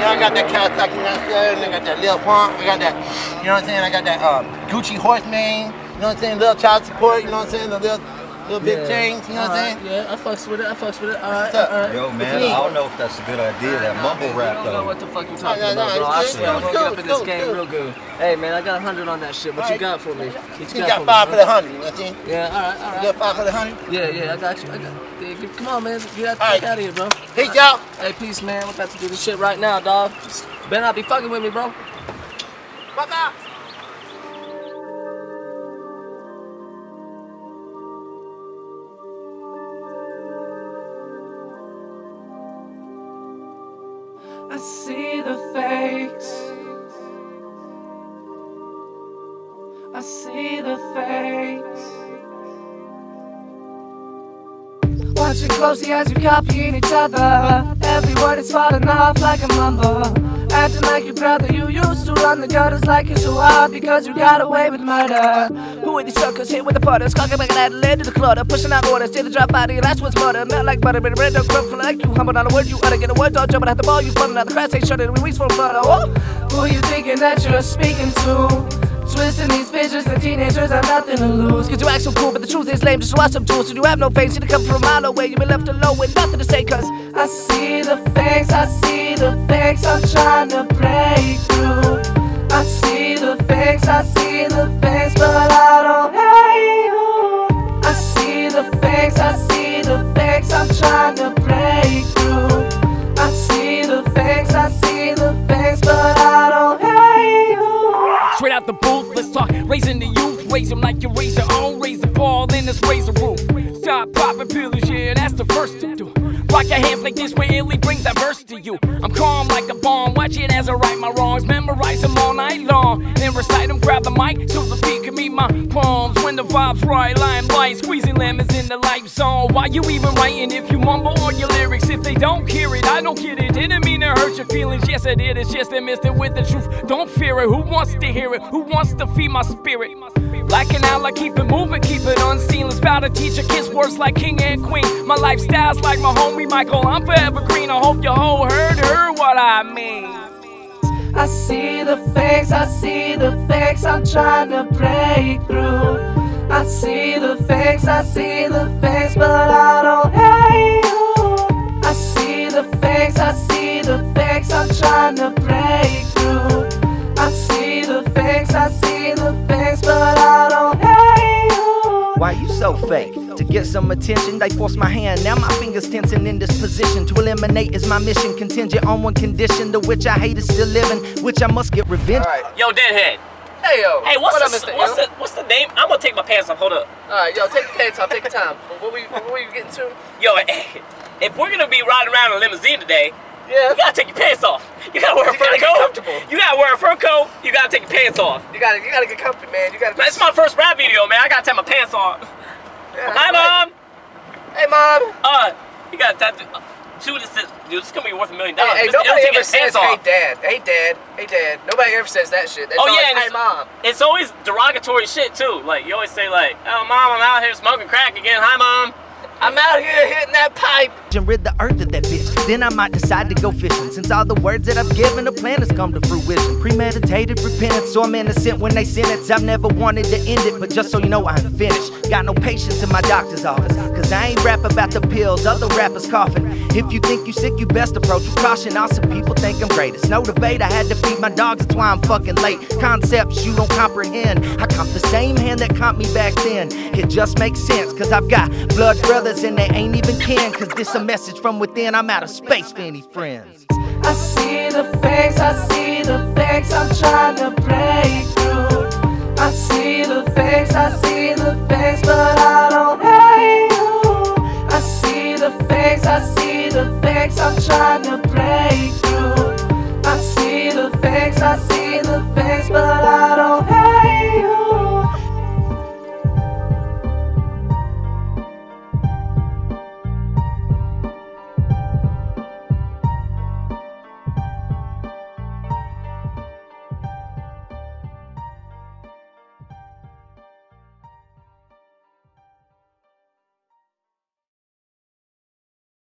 got that Kawasaki, you know what I'm saying? I got that Lil Pump. I got that, you know what I'm saying? I got that um, Gucci horse mane. You know what I'm saying? Little child support. You know what I'm saying? The little little big chains. You know what I'm saying? Yeah, I fucks with it. I fucks with it. All right, all right. Yo, man, I don't know if that's a good idea, that mumble rap, You don't know what the fuck you're talking no, no, about, bro. I it's swear, I'm good, gonna get up it's in this good, game it's real good. Hey, man, I got a hundred on that shit. What you got for me? What You got got five for the hundred. You know what I'm saying? Yeah, all right, all You got five for the hundred. Yeah, yeah, I got you. I got. Yeah, get- come on, man. Get that All right. fuck out of here, bro. Peace out. Hey, peace, man. We're about to do this shit right now, dog. Better not be fucking with me, bro. Fuck out. I see the fakes. I see the fakes. Watching closely as you copying each other. Every word is falling off like a mumble. Acting like your brother, you used to run the gutters like you're so hard because you got away with murder. Who are these suckers here with the putters? Cocking back that led to the clutter. Pushing out orders, till the drop your last one's murder. Melt like butter, but red don't crumb like you. Humble on the word you utter. Get a word, don't jump at the ball, you running out the crash, ain't shutting. We weeks for flutter. Oh, who you thinking that you're speaking to? Twisting these visions, the teenagers have nothing to lose. Cause you act so cool, but the truth is lame. Just watch some tools, so you have no face. You come from a mile away, you been left alone with nothing to say. Cause I see the fakes, I see the fakes, I'm trying to break through. I see the fakes, I see the fakes, but I don't hate you. I see the fakes, I see the fakes, I'm trying to break through. I see the fakes, I see the fakes, but I don't hate you. Straight out the booth, let's talk raising the youth. Raise them like you raise your own. Raise the ball in this razor roof. Stop popping pills, yeah, that's the first to do. Rock your hands like this when Illy brings verse to you. I'm calm like a bomb, watch it as I right my wrongs. Memorize them all night long. Then recite them, grab the mic so the beat my palms. When the vibe's right, limelight, squeezing lemons in the life zone. Why you even writing if you mumble on your lyrics? If they don't hear it, I don't get it. Didn't mean to hurt your feelings, yes I did. It's just they missed it with the truth. Don't fear it. Who wants to hear it? Who wants to feed my spirit? Lacking out, like keep it moving, keep it unseen. Let's bow to teach your kids words like king and queen. My lifestyle's like my homie Michael. I'm forever green. I hope your whole heard heard what I mean. I see the fakes, I see the fakes, I'm trying to break through. I see the fakes, I see the fakes, but I don't hate you. I see the fakes, I see the fakes, I'm trying to break through. I see the fakes, I see the fakes, but I don't hate you. Why you so fake? To get some attention, they force my hand. Now my fingers tensing in this position. To eliminate is my mission. Contingent on one condition, to which I hate is still living, which I must get revenge. Yo, deadhead. Hey, yo. Hey, what's what up, the Mr. what's the what's the name? I'm gonna take my pants off. Hold up. All right, yo, take your pants off. Take your time. What were you, what were you getting to? Yo, if we're gonna be riding around in a limousine today, Yeah. you gotta take your pants off. You gotta wear a You fur gotta get coat. comfortable. You gotta wear a fur coat. You gotta take your pants off. You gotta, you gotta get comfy, man. You gotta. Man, it's my first rap video, man. I gotta take my pants off. Yeah, Hi, right. mom. Hey, mom. Uh, you gotta tattoo. Uh, see this is. Dude, this is gonna be worth a million dollars. Hey, hey, nobody ever says, hey, dad, hey, dad, hey, dad. Nobody ever says that shit. It's Oh, yeah, hey, it's- mom. It's always derogatory shit too. Like you always say, like, "Oh, mom, I'm out here smoking crack again." Hi, mom. I'm out here hitting that pipe. And rid the earth of that bitch. Then I might decide to go fishing. Since all the words that I've given, the plan has come to fruition. Premeditated repentance, so I'm innocent when they sentence. I've never wanted to end it, but just so you know, I'm finished. Got no patience in my doctor's office, cause I ain't rap about the pills, other rappers coughing. If you think you sick, you best approach with caution. Also, people think I'm great. It's no debate, I had to feed my dogs, that's why I'm fucking late. Concepts you don't comprehend. I comp the same hand that comped me back then. It just makes sense, cause I've got blood brothers and they ain't even kin. Cause this a message from within, I'm out of space for any friends. I see the fakes, I see the fakes, I'm trying to break through. I see the fakes, I see the fakes, but I don't hate you. I see the fakes, I see the fakes, I'm trying to break